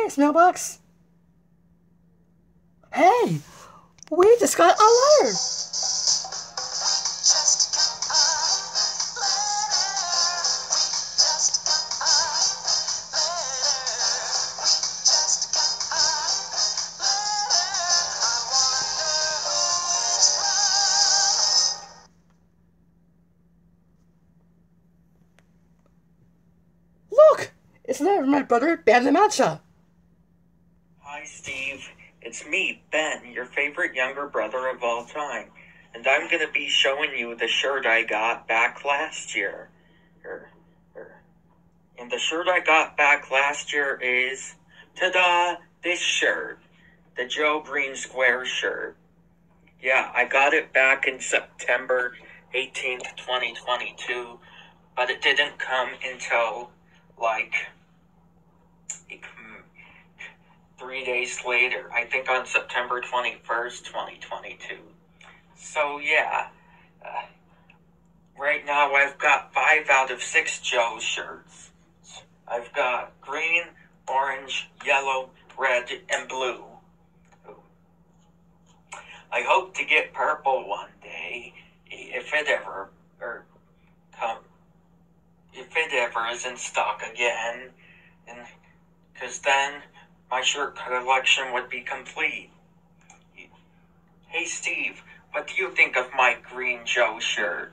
Thanks, mailbox. Hey, we just got a letter. Look, it's a letter my brother Ben Lamantia. Hi, Steve. It's me, Ben, your favorite younger brother of all time. And I'm going to be showing you the shirt I got back last year. Er, er. And the shirt I got back last year is, ta da, this shirt. The Joe Green Square shirt. Yeah, I got it back in September 18th, 2022, but it didn't come until like three days later, I think on September 21st, 2022. So, yeah, uh, right now I've got five out of six Joe shirts. I've got green, orange, yellow, red, and blue. I hope to get purple one day, if it ever, or come, if it ever is in stock again, and because then my shirt collection would be complete. Hey Steve, what do you think of my green Joe shirt?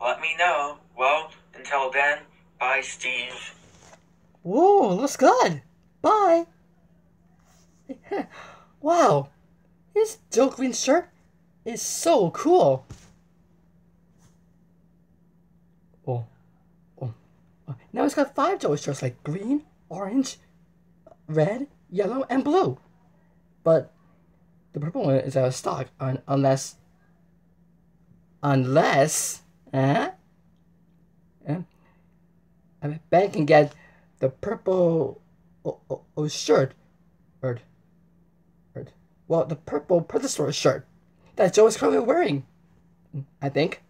Let me know. Well, until then, bye Steve. Whoa, looks good. Bye. wow, his Joe Green shirt is so cool. Oh, oh. oh. Now he's got five Joe shirts like green, orange, red, yellow, and blue. But the purple one is out of stock un- unless unless uh, uh, Ben can get the purple oh, oh, oh, shirt or, or well the purple Predator shirt that Joe is currently wearing. I think.